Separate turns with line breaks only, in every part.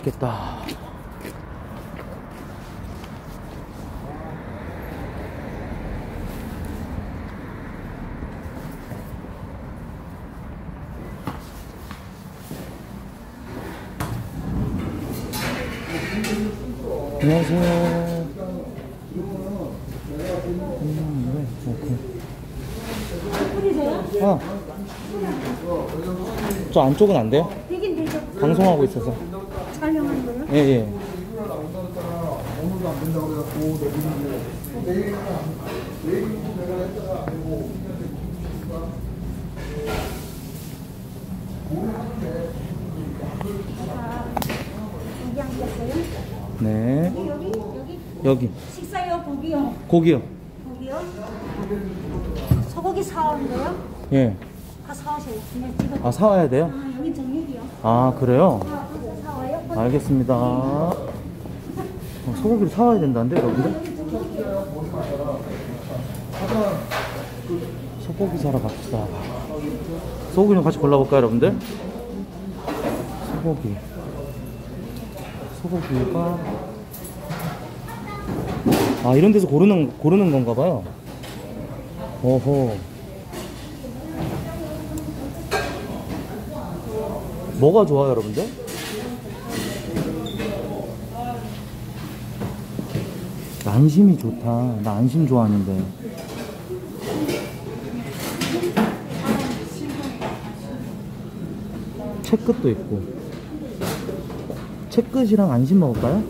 맛있겠다. 안녕하세요. 음, 네, 오케이. 아, 저 안쪽은 안 돼요? 방송하고 있어서. 예, 예. 네.
여기? 여기?
여기.
식사요? 고기요?
고기요.
고기요? 소고기 거요?
예.
다 사오세요. 그냥 지금.
아, 사와야 돼요?
아, 여기 정육이요.
아, 그래요? 알겠습니다. 어, 소고기를 사와야 된다는데, 여러분들? 소고기 사러 갑시다. 소고기 좀 같이 골라볼까요, 여러분들? 소고기. 소고기가. 아, 이런 데서 고르는, 고르는 건가 봐요. 오호. 뭐가 좋아요, 여러분들? 안심이 좋다. 나 안심 좋아하는데. 채끝도 있고. 채끝이랑 안심 먹을까요?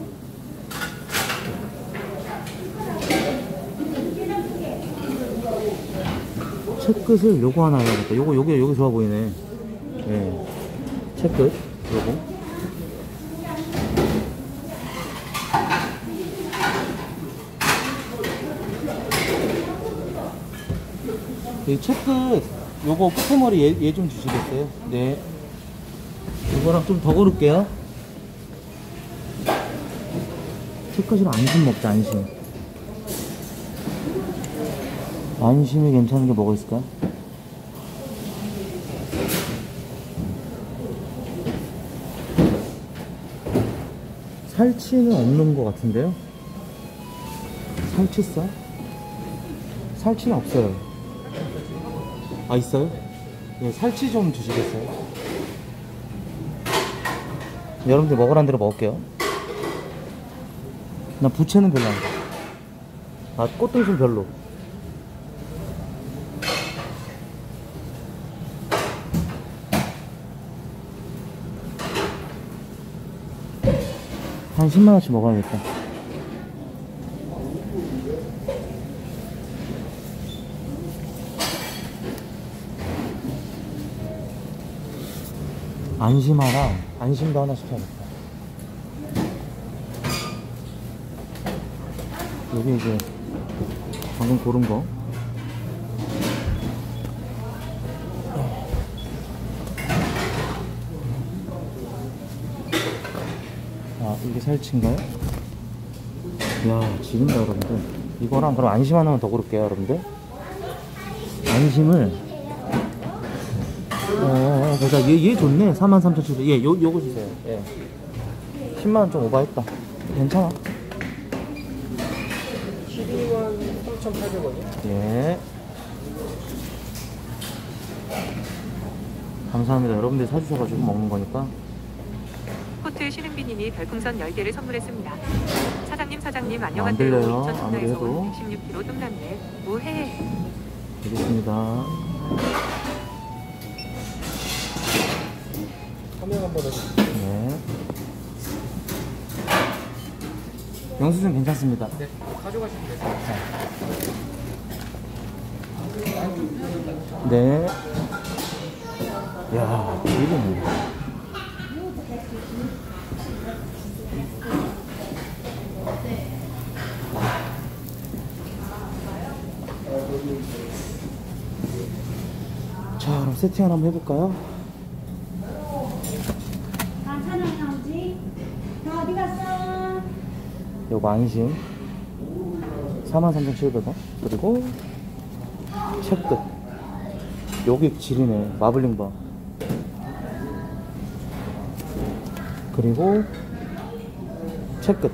채끝을 요거 하나 해야겠다. 요거, 요게, 요게 좋아 보이네. 예. 채끝, 요거. 이 채끝, 요거 끝머리 얘, 얘 좀 주시겠어요? 네. 이거랑 좀 더 고를게요. 채끝이랑 안심 먹자, 안심. 안심이 괜찮은 게 뭐가 있을까? 살치는 없는 것 같은데요? 살치살? 살치는 없어요. 아, 있어요? 예, 살치 좀 주시겠어요? 여러분들 먹으란 대로 먹을게요. 나 부채는 별로 안 좋아. 아, 꽃등심 별로. 한 10만원씩 먹어야겠다. 안심하라. 안심도 하나 시켜야겠다. 여기 이제 방금 고른 거. 아, 이게 살치인가요? 이야, 지린다, 여러분들. 이거랑 그럼 안심 하나만 더 고를게요, 여러분들. 안심을, 어, 보자. 얘, 얘 좋네. 43,700. 예, 요, 요거 주세요. 예. 10만원 좀 오바했다. 괜찮아.
12만 3,800원이요?
예. 감사합니다. 여러분들이 사주셔가지고 먹는 거니까.
코트 신은비님이 별풍선 10개를 선물했습니다. 사장님 사장님
안
안녕하세요.
들려요.
청라에서
해도.
온 116kg 뚱났네. 뭐해?
되겠습니다. 네. 영수증 괜찮습니다.
네, 가져가시면 돼요.
네. 야, 이게 뭐야? 자, 그럼 세팅을 한번 해볼까요?
반찬 안 나오지? 너 어디 갔어?
요거 안심. 43,700원. 그리고 채끝. 여기 질이네. 마블링 바 그리고
채끝.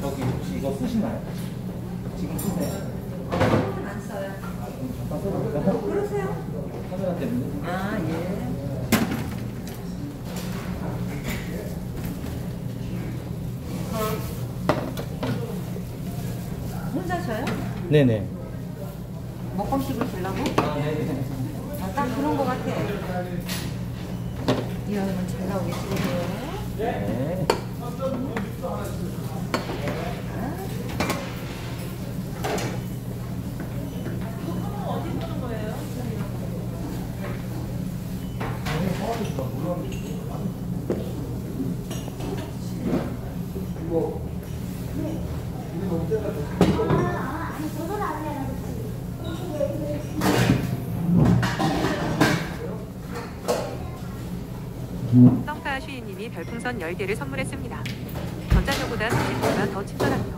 저기 혹시 이거 쓰시나요? 지금 쓰세요?
안 써요.
잠깐 써볼까요?
그러세요?
카메라 때문에.
아, 예. 혼자 셔요?
네네.
먹방식으로 주려고?
아, 네네.
아, 딱 그런 거 같아. 이러면 잘 나오겠지.
네.
아니 저건 아니야.
썸카 슈이님이 별풍선 10개를 선물했습니다. 전자녀보다 30보다 더 친절하네요.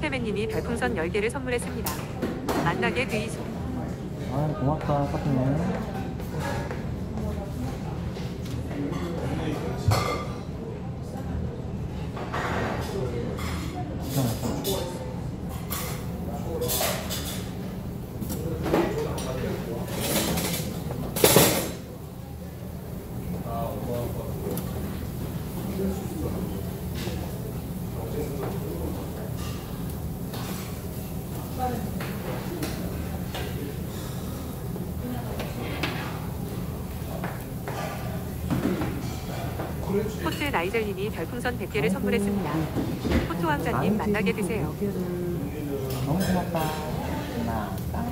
카페맨님이 별풍선 10개를 선물했습니다. 만나게 드이소.
아 고맙다 카페맨.
나이젤님이 별풍선 100개를 선물했습니다. 포토왕자님 만나게 드세요.
너무 고맙다. 하나, 딱.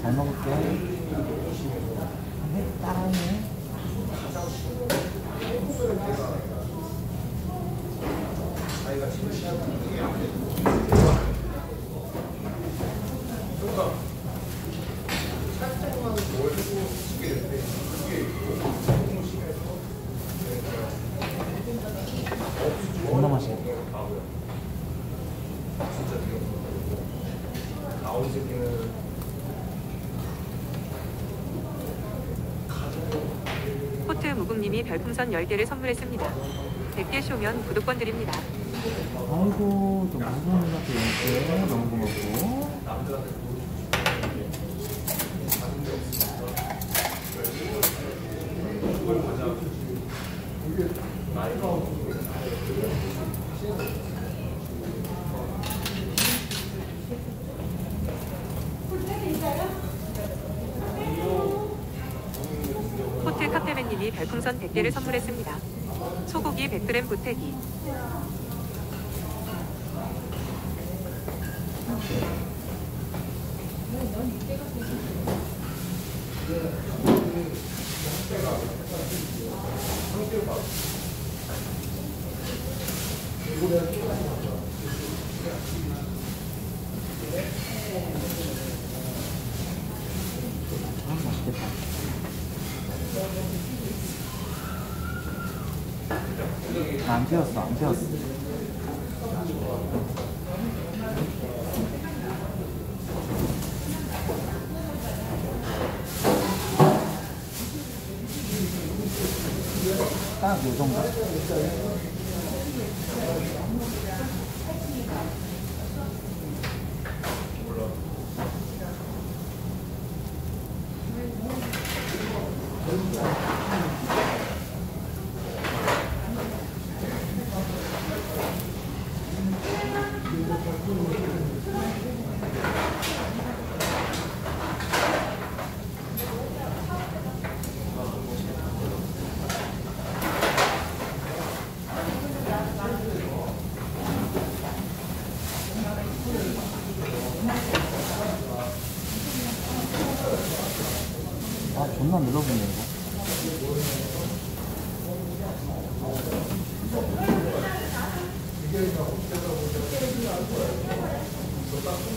잘 먹을게. 네, 따라하네. 존나 맛있겠다.
호텔 무국님이 별풍선 10개를 선물했습니다. 100개 쇼면 구독권 드립니다.
아이고, 또 무서운한테 이렇게 너무 고맙고.
호텔 카페맨님이 별 풍선 100개를 선물했습니다. 소고기 100g 보태기.
됐어.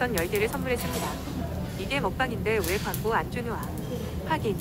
풍선 10개를 선물했습니다. 이게 먹방인데 왜 광고 안 주노아? 확인.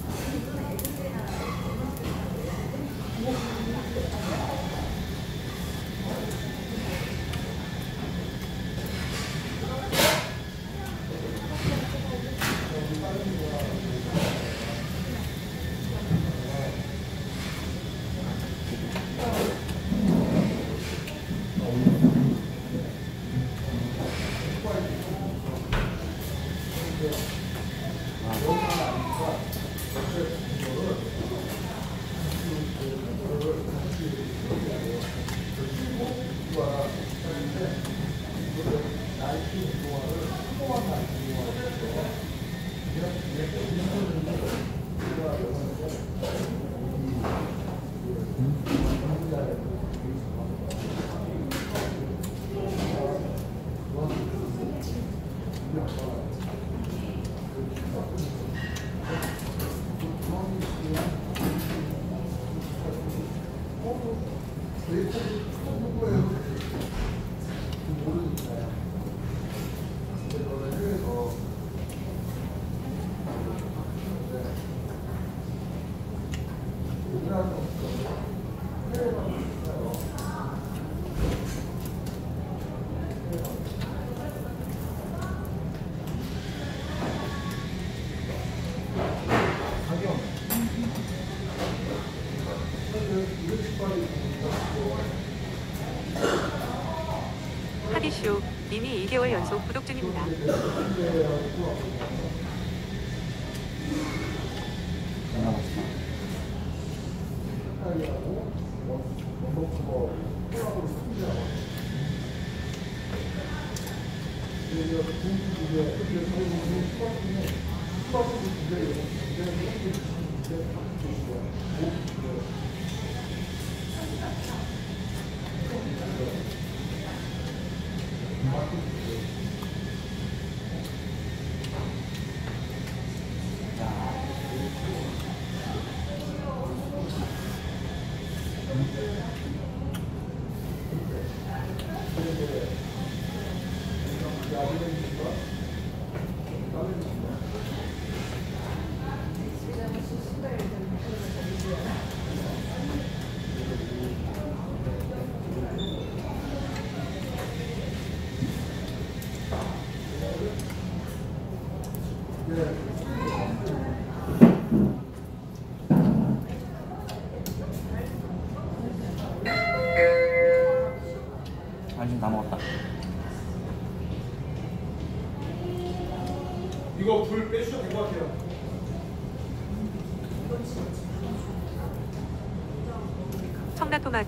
하디쇼 이미 2개월 연속 구독 중입니다.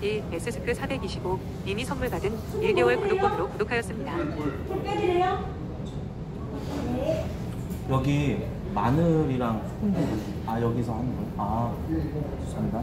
1 S스크 425 이미 선물 받은 1개월 구독권으로 구독하였습니다.
여기 마늘이랑 소금 아 여기서 하는 거예요? 아 죄송합니다.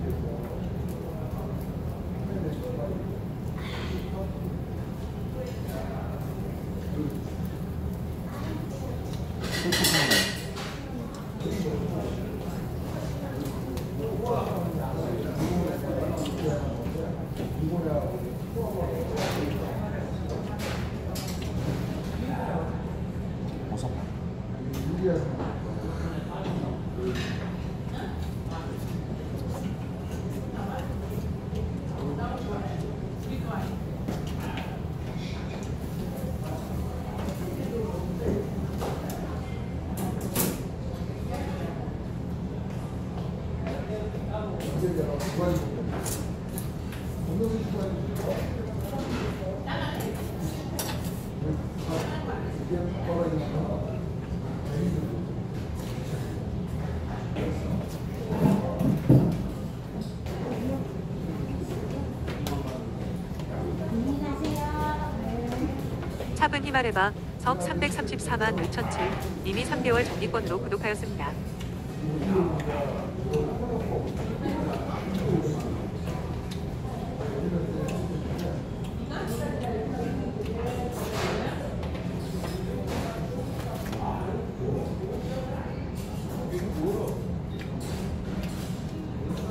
차분 히마레바 석 334만 6천칠 이미 3개월 정기권으로 구독하였습니다.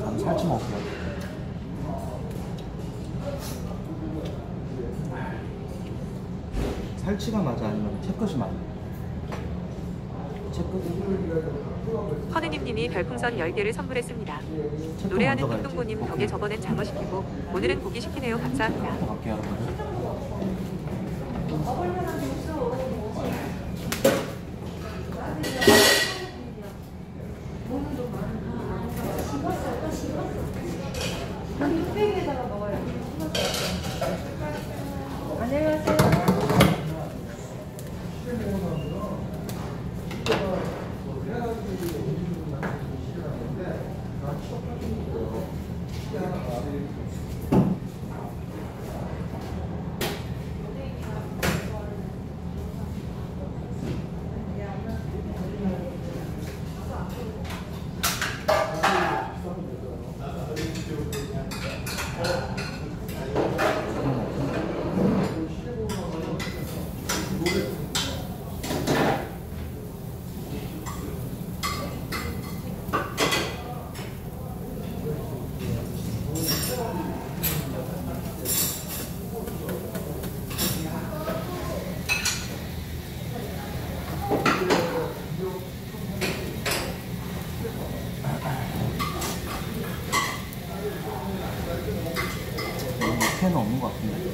난 살치 먹을게요. 살치가 맞아 아니면 채끝이 맞아? 채끝?
허느님님이 별풍선 10개를 선물했습니다.
채끝
노래하는
먼저 가야지.
뚱뚱고님 덕에. 저번엔 장어 시키고 오늘은 고기 시키네요. 감사합니다.
또 갈게요. 캔은 없는 것 같은데.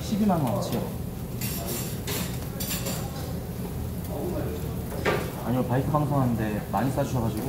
(12만 원어치요) 아니요 바이크 방송하는데 많이 싸주셔가지고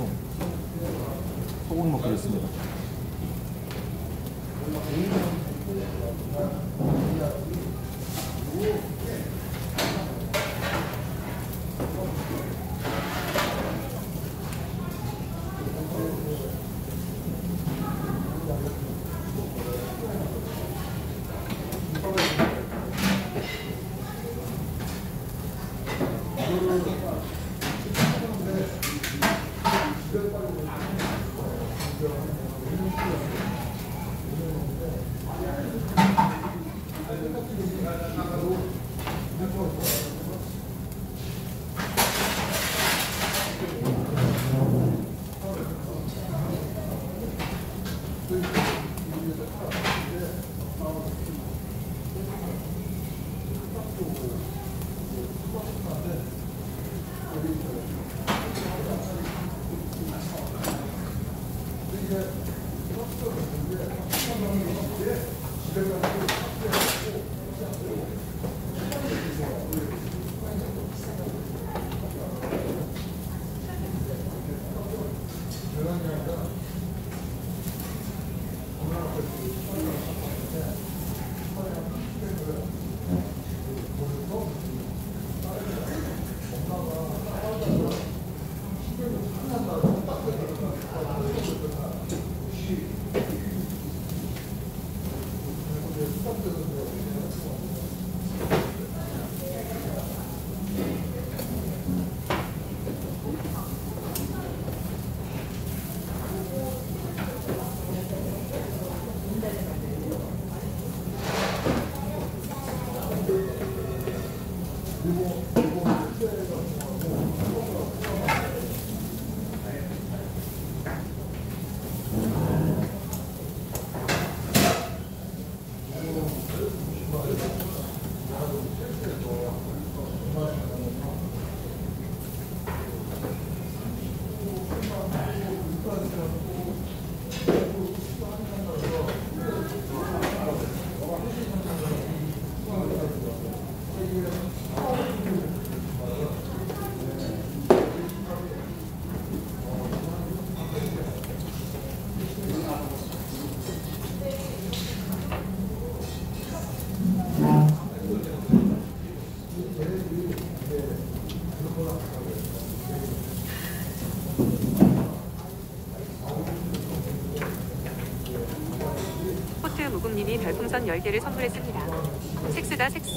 조국님이 별풍선 10개를 선물했습니다. 섹스다 섹스.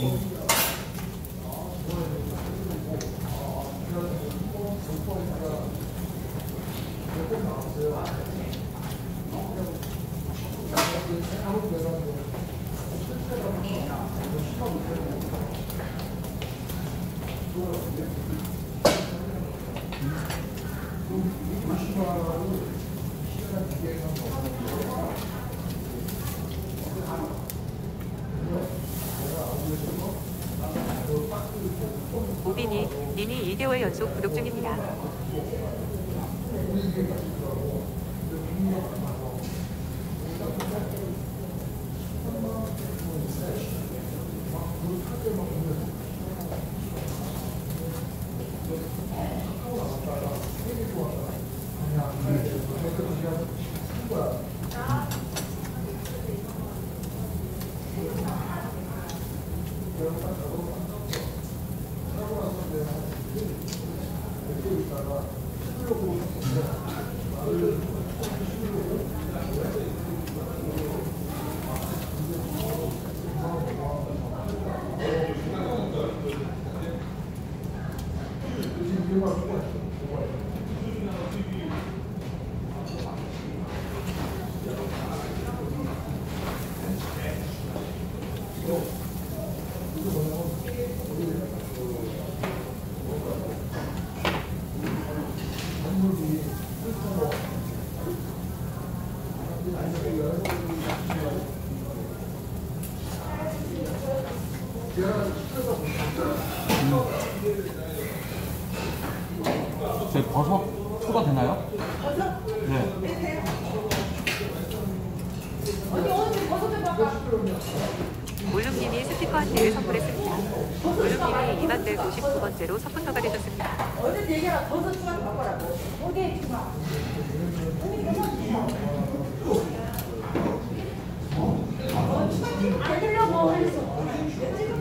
오빈이 님이 2개월 연속 구독 중입니다.
제 버섯 추가 되나요? 네.
올lum님이 스티커 한 개를 선물했습니다. 올lum님이 2,159번째로 서포터가 되셨습니다.
알려고 했어.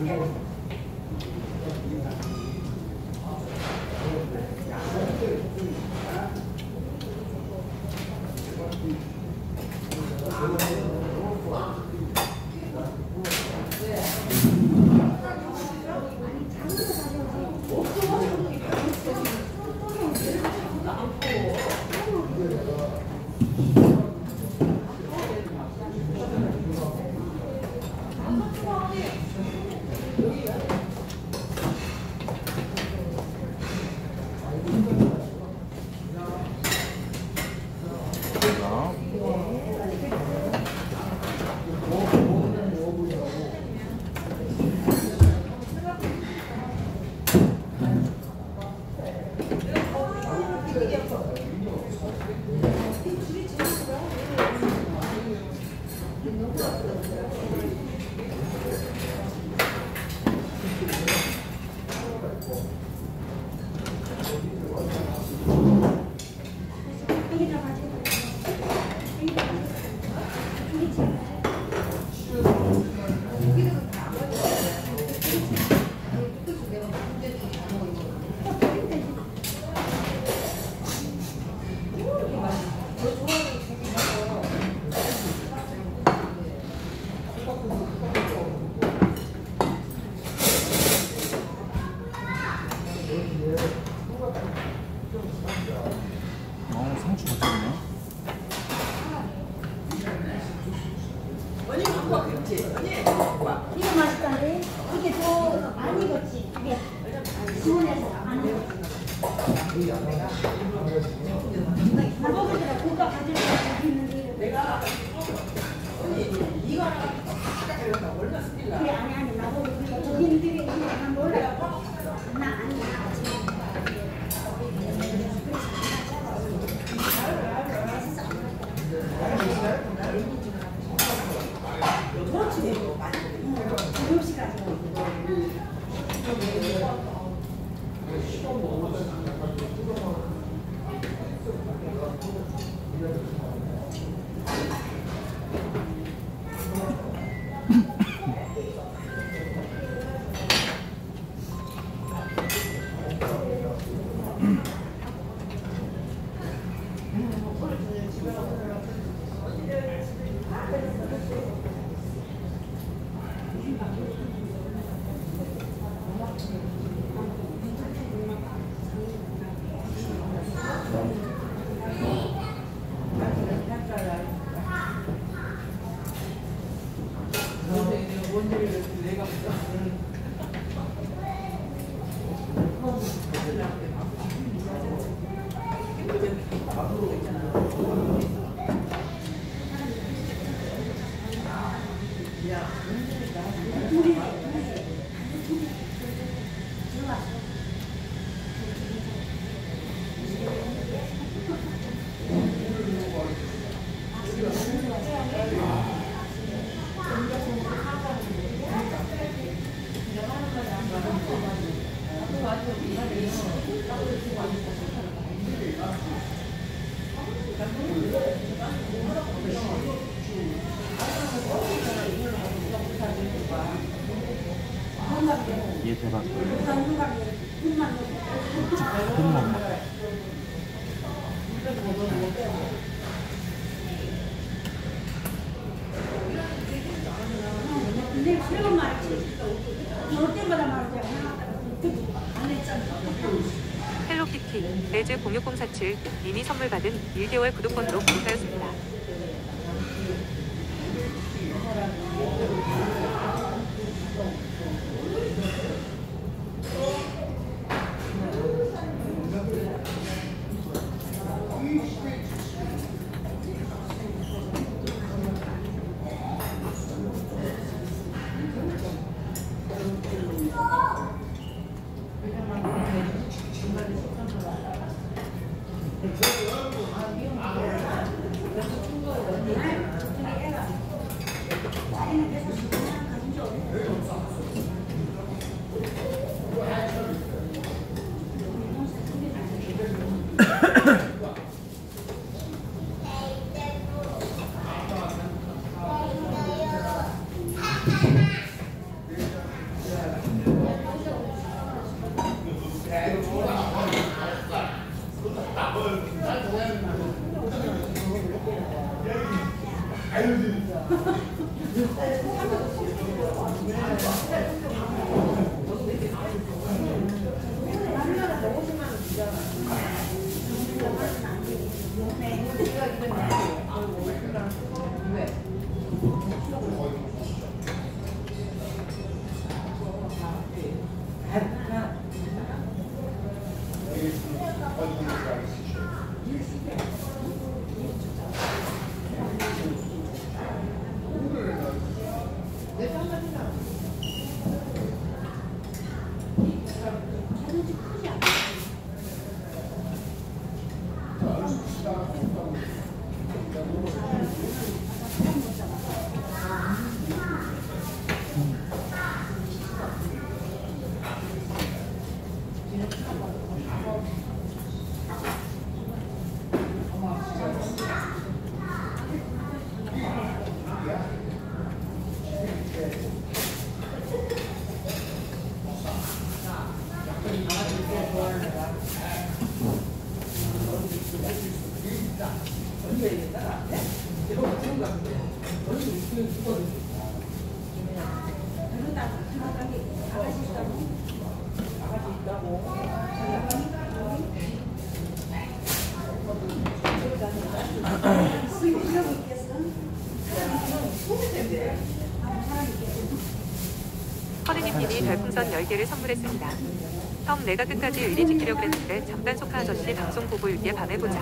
했잖아.
헬로키티 레즈 06047 님이 선물 받은 1개월 구독권으로 구독하였습니다. 풍선 10개를 선물했습니다. 형 내가 끝까지 의리 지키려고 했는데 잠깐 소카 아저씨 방송 보고 일게 밤에 보자.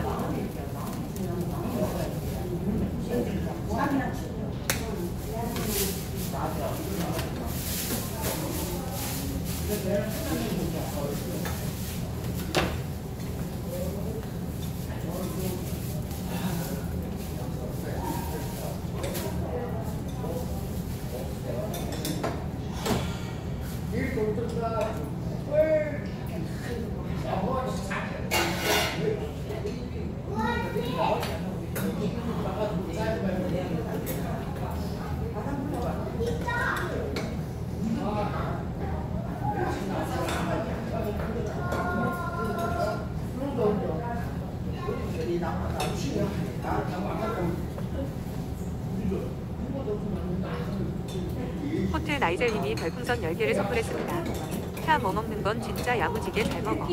호텔 나이젤님이 별 풍선 10개를 선물했습니다. 차뭐 먹는 건 진짜 야무지게 잘 먹어.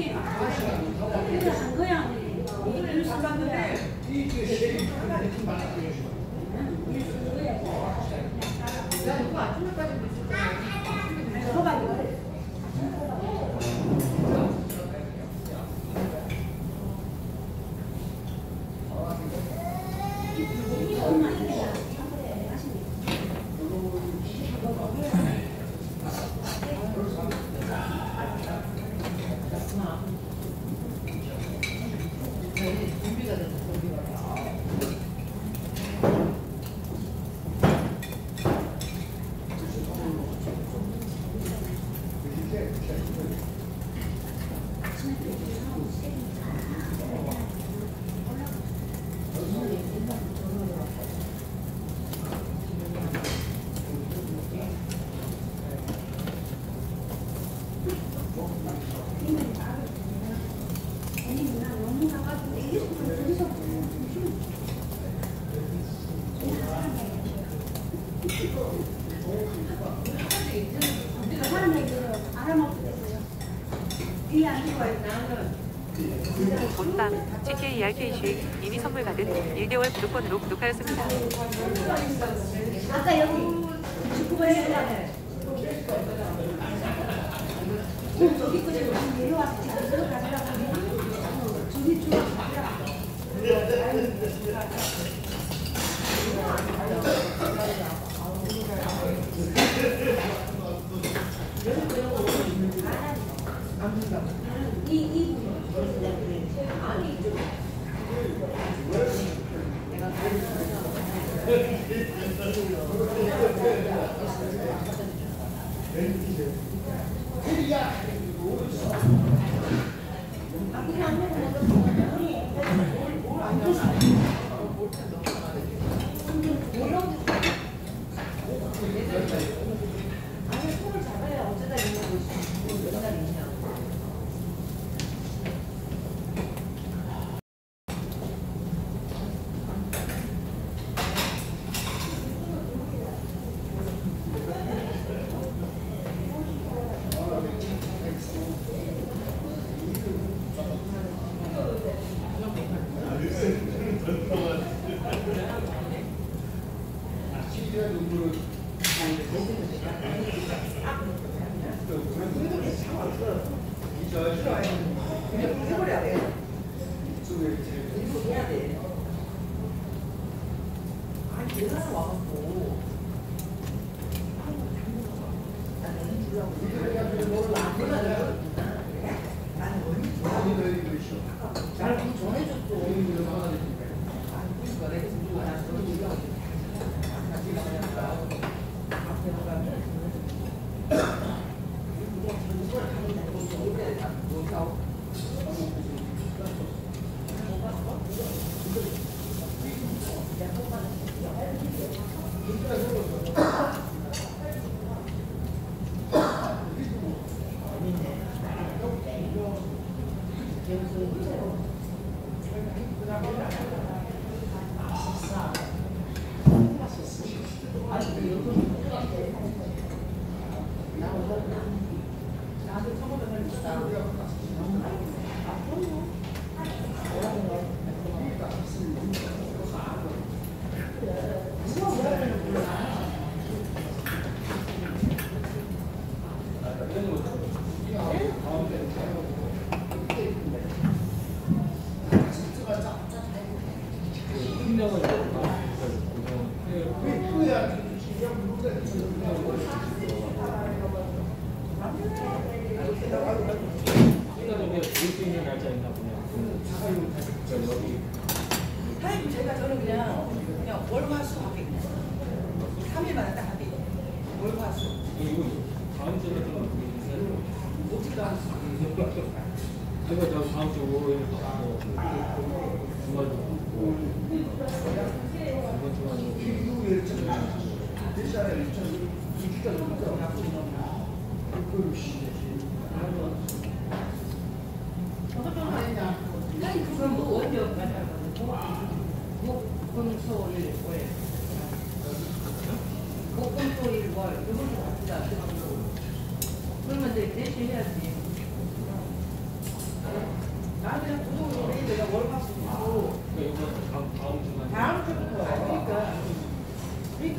본방 GK ERK
이슈
이미 선물 받은 1개월 구독권으로 구독하였습니다.
아까 여기 축구가 했잖아요. 저기까지 내려와서 지금 들어가느라고
준비 중. 아니,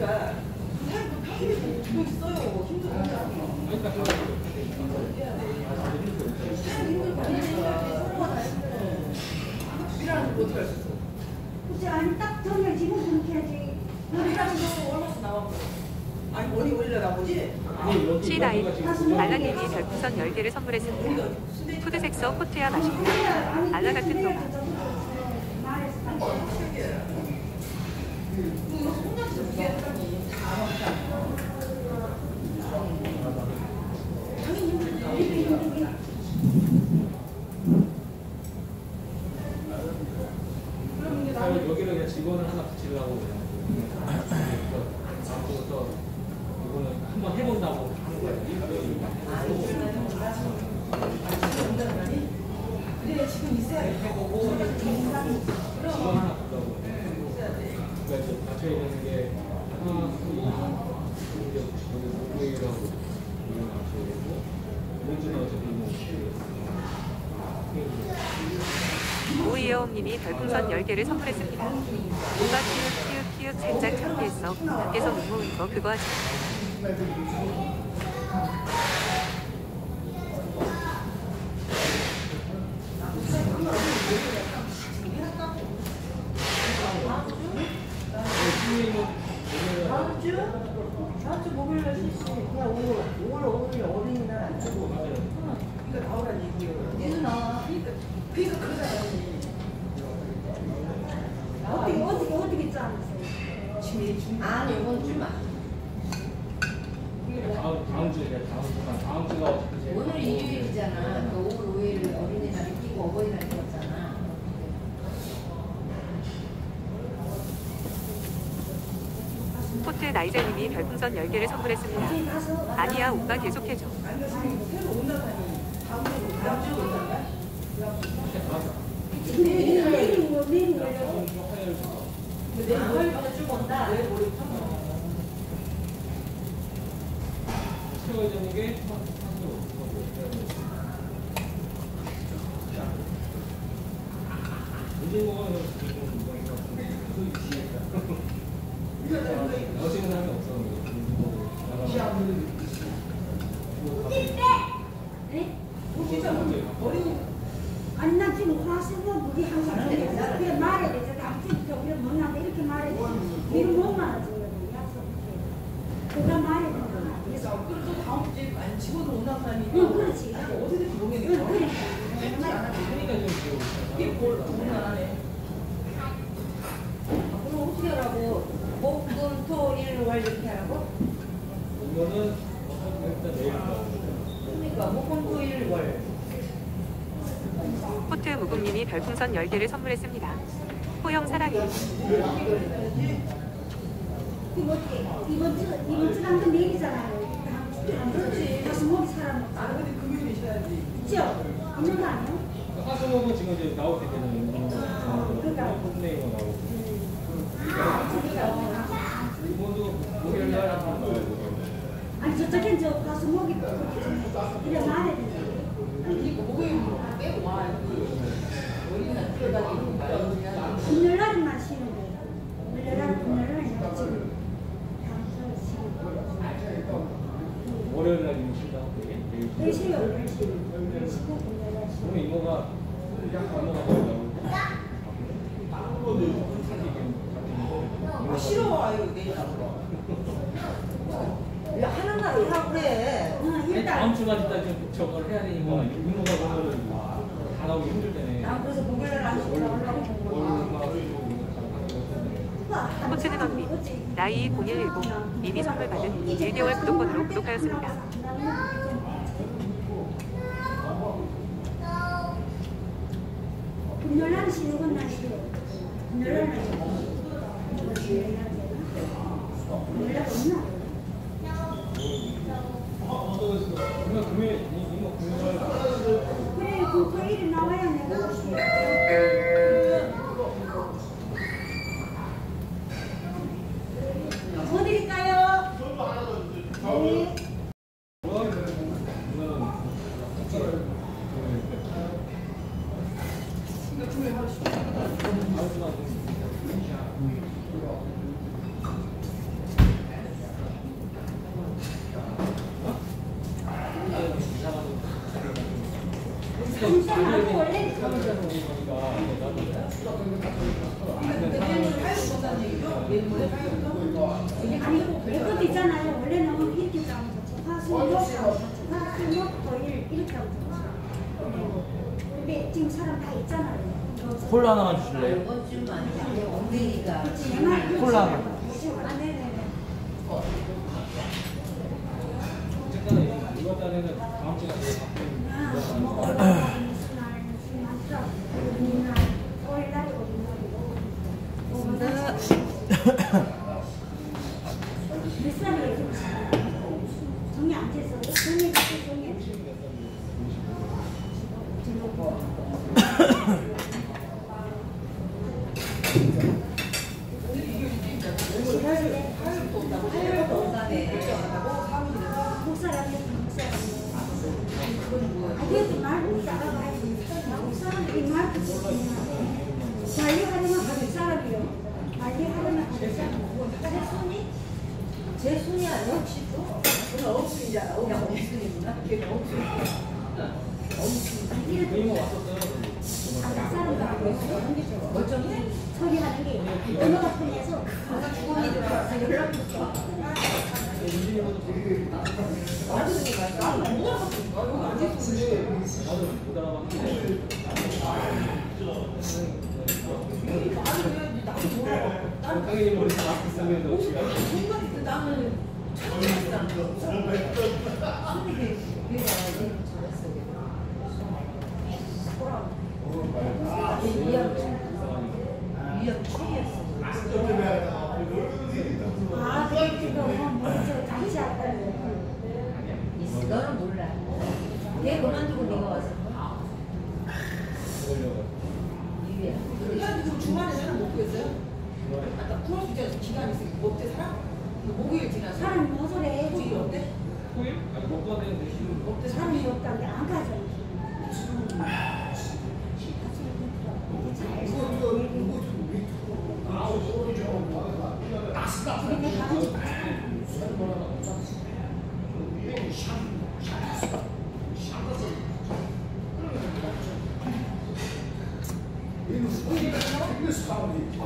보니까 사람도 칼이 못 써요.
힘들어요. 그치
아니 딱 전에 지금 그렇게 해야지
머리랑도 얼마씩 나왔고 아니 머리 올려 나머지
치다이 알랑에게 별풍선 10개를 선물했습니다 푸드색소 코트야 맛있고 알라 같은 동안 풍선 10개를 선물했습니다. 오빠 키읔 키읔 키읔 살짝 창피했어. 밖에서 눈 모은 거 그거 하지.
오늘 일요일이잖아. 그 5월 5일 어린이날이 끼고 어버이날 끼었잖아.
코트 나이자님이 별풍선 10개를 선물했습니다. 아니야 오빠 계속해줘.
내일 내일 뭐 내일
뭐내 머리부터 쭉 온다 내 머리부터
채워야 되는 게 문제 먹어요. 여시는 사람이 없어.
네?
진짜 어린이
아니 나 지금 화수고 그게 항상 그래 말해야 돼. 앞뒤부터 그래 못나데 이렇게 말해야 돼. 이거 못 말하지. 약속해. 그가 말해야 된다.
그래서 그래도 다음 주에 아니 직원으로 온다는 사람이
응 그렇지.
어디서 모르겠네
응 그래.
그러니까 좀
이게 뭘 돈을 안 하네
그럼 어떻게 하라고? 목, 금, 토, 일, 월 이렇게 하라고?
이거는 일단 내일 나오고.
그러니까 목, 금, 토, 일, 월.
코트 무국님이 별 풍선 10개를 선물했습니다. 호영 사랑해.
이번 이번 주 이번 주 당근 내일이잖아요. 그렇지. 다시 목이 사람
아 근데 금요일에 쉬어야지
있죠? 있는 거 아니에요?
화수목은 지금 이제 나올 때 되는 홈네이버 나오고. 이거도 목요일 날 한번 나와야 돼.
아니 저쪽엔 저 가수 목이 이래 말해야 돼.
이거 목요일 빼고 와 어린이날 뛰어다니는 거야
금요일 날만 쉬는 거예요. 금요일 날 금요일 날 내가 지금 당첨 쉬고.
월요일 날 이미 쉰다고 되게 내일
내일 쉬어요. 내일 쉬고 내일 쉬고 금요일 날 쉬고.
오늘 이모가 이모가 나오고.
아 싫어 아유 내일 나오라 야 하는 날 하라고 그래
응
아니,
일단
다음 주까지 딱 좀 저걸 해야 되니까 이모가 그거를 다 나오기 힘들다네.
난 그래서 목요일 날안 쉬고 나오려고
코트는 언니. 나이 010. 이미 선물 받은 1개월 구독권으로 구독하였습니다.
금요일 건날 쉬
Ha ha. 想，想，想个什么？
嗯，你不是说你那个啥吗？哦。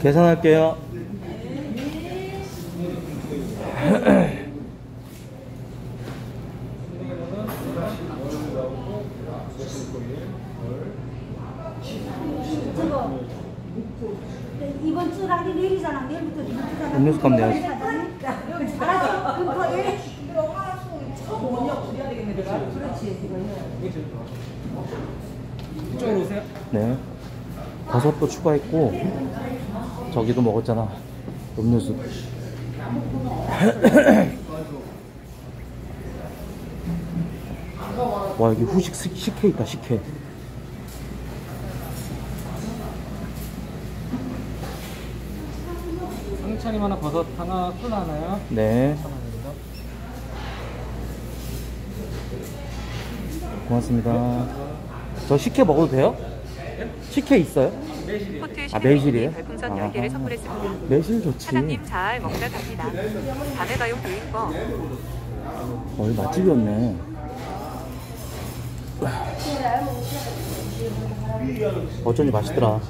계산할게요.
이번 주
날이 내일이잖아. 내일부터
음료수 값 내야지.
그렇지.
이쪽으로 오세요.
네. 버섯도 추가했고. 저기도 먹었잖아 음료수 와 여기 후식 식혜 있다 식혜
상차림 하나 버섯 하나 꿀 하나요?
네 고맙습니다 저 식혜 먹어도 돼요? 식혜 있어요?
호텔
아, 매실이에요?
별풍선
아,
10개를 선물했습니다.
매실 좋지.
사장님 잘 먹다 갑니다. 밤에 가요 교육법.
어, 이 맛집이었네. 어쩐지 맛있더라.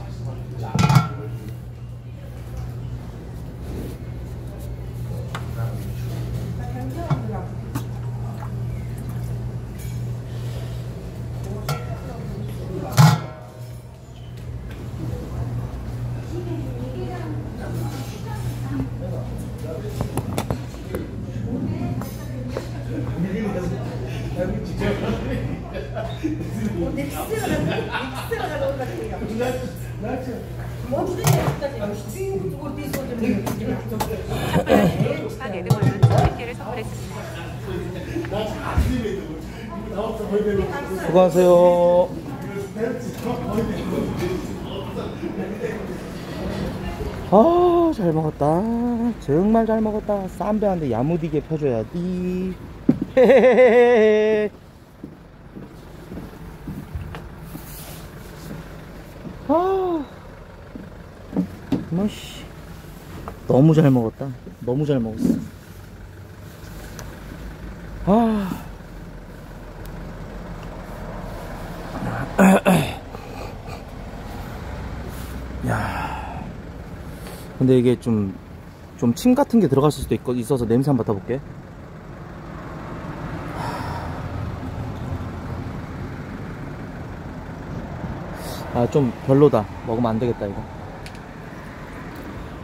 수고하세요. 아, 잘 먹었다. 정말 잘 먹었다. 쌈배한테 야무지게 펴줘야지. 아, 뭐씨. 너무 잘 먹었다. 너무 잘 먹었어. 아. 야. 근데 이게 좀, 좀 침 같은 게 들어갔을 수도 있, 있어서 냄새 한번 맡아볼게. 아, 좀 별로다. 먹으면 안 되겠다, 이거.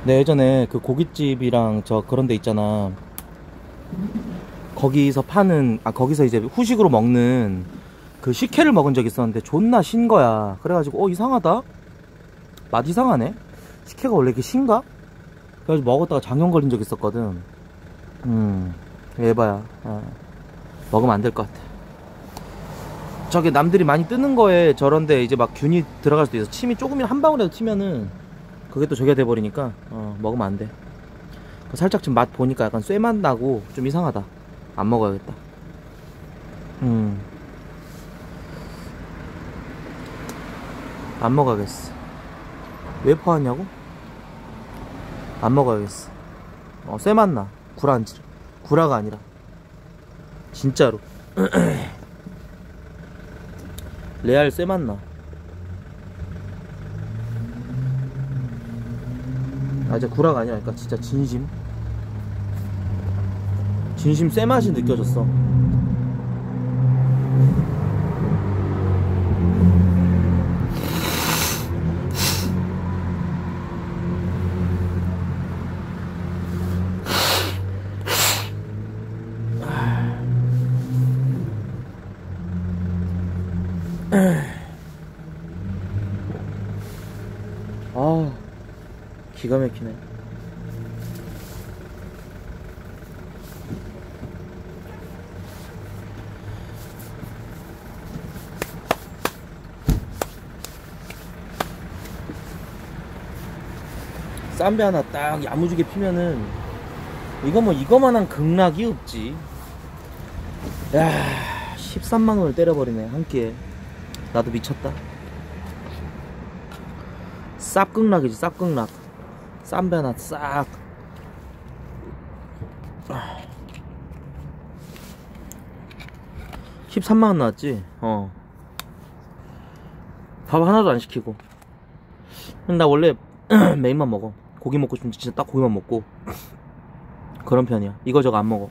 내 예전에 그 고깃집이랑 저 그런 데 있잖아. 거기서 파는, 아, 거기서 이제 후식으로 먹는 그 식혜를 먹은 적이 있었는데 존나 신 거야. 그래가지고, 어, 이상하다? 맛 이상하네? 식혜가 원래 이렇게 신가? 그래가지고 먹었다가 장염 걸린 적 있었거든. 음, 에바야. 어. 먹으면 안 될 것 같아. 저게 남들이 많이 뜨는 거에 저런데 이제 막 균이 들어갈 수도 있어. 침이 조금이나 한 방울이라도 튀면은 그게 또 저게 돼버리니까, 어, 먹으면 안 돼. 살짝 좀맛 보니까 약간 쇠맛 나고 좀 이상하다. 안 먹어야겠다. 음. 안 먹어야겠어. 왜 퍼왔냐고? 안 먹어야겠어. 어, 쇠맛 나. 구라앉지. 구라가 아니라. 진짜로. 레알 쇠맛 나. 아, 진짜 구라가 아니라, 그러니까 진짜 진심. 진심 쇠맛이 느껴졌어. 아, 기가 막히네. 쌈배 하나 딱 야무지게 피면은 이거 뭐 이거만한 극락이 없지. 야, 13만 원을 때려버리네 한 끼에. 나도 미쳤다. 쌉극락이지 쌉극락 쌈배 하나 싹. 아. 13만원 나왔지? 어. 밥 하나도 안 시키고. 나 원래 메인만 먹어. 고기 먹고 싶으면 진짜 딱 고기만 먹고. 그런 편이야. 이거저거 안 먹어.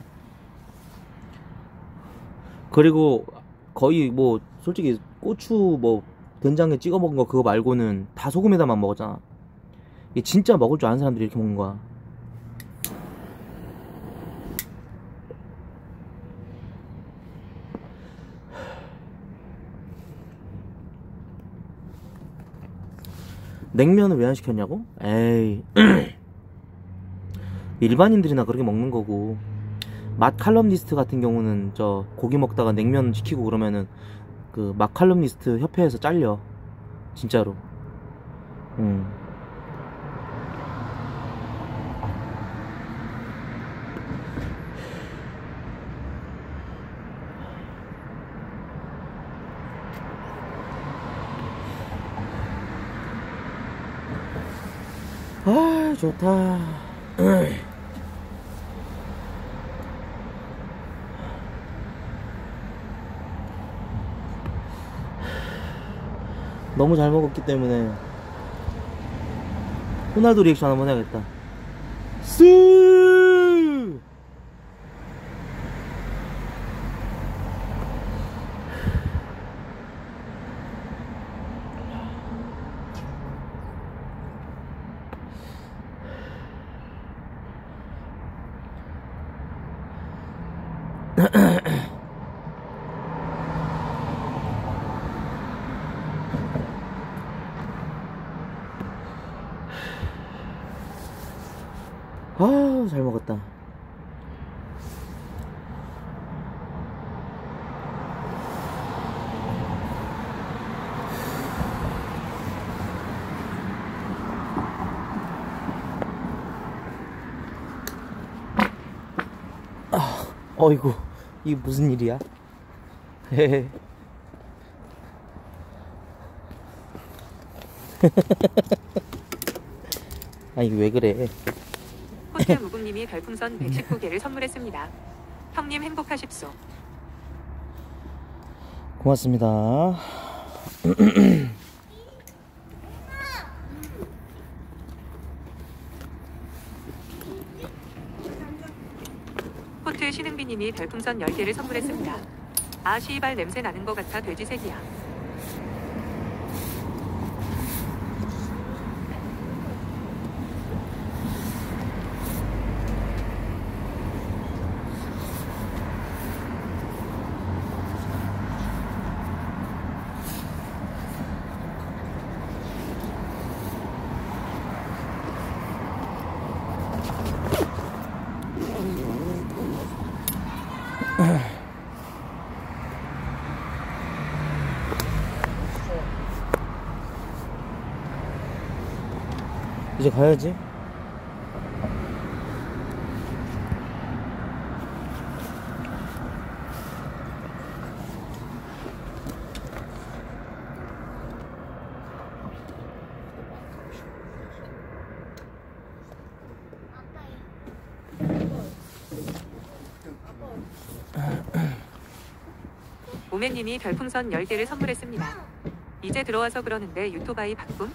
그리고 거의 뭐 솔직히 고추 뭐 된장에 찍어 먹은 거 그거 말고는 다 소금에다만 먹었잖아. 이게 진짜 먹을 줄 아는 사람들이 이렇게 먹는 거야. 냉면을 왜 안 시켰냐고? 에이. 일반인들이나 그렇게 먹는 거고. 맛 칼럼니스트 같은 경우는 저 고기 먹다가 냉면 시키고 그러면은 그 마칼럼니스트 협회에서 잘려 진짜로 음. 아 좋다. 너무 잘 먹었기 때문에 호날두 리액션 한번 해야겠다. 쓰 아, 잘 먹었다. 아, 어이구, 이게 무슨 일이야? 아니, 왜 그래?
호텔 무국님이 별풍선 119개를 선물했습니다. 형님 행복하십소.
고맙습니다.
호텔 신흥비님이 별풍선 10개를 선물했습니다. 아 씨발 냄새 나는 것 같아 돼지색이야.
이제 가야지.
오매님이 별풍선 10개를 선물했습니다. 이제 들어와서 그러는데 유토바이 바꿈?